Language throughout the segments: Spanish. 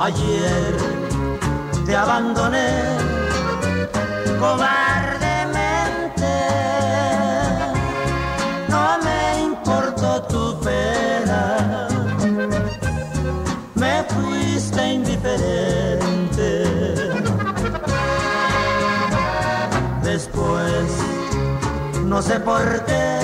Ayer te abandoné cobardemente. No me importó tu pena. Me fuiste indiferente. Después, no sé por qué,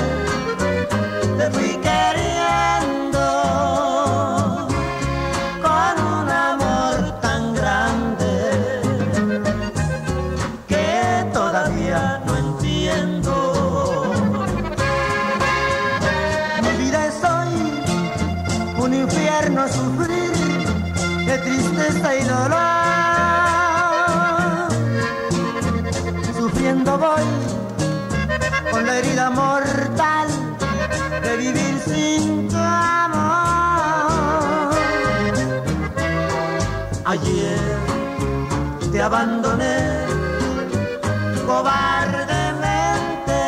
infierno sufrir de tristeza y dolor. Sufriendo voy con la herida mortal de vivir sin tu amor. Ayer te abandoné cobardemente.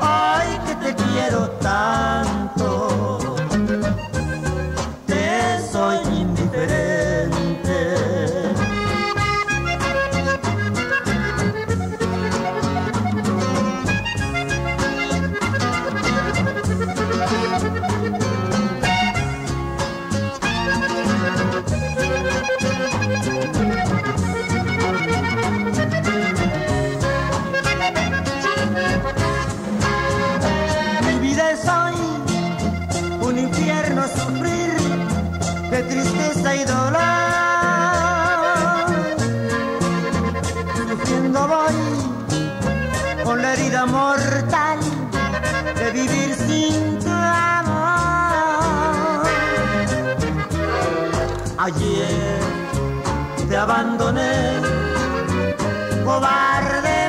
Hoy que te quiero tanto, de tristeza y dolor. Sufriendo voy con la herida mortal de vivir sin tu amor. Ayer te abandoné cobarde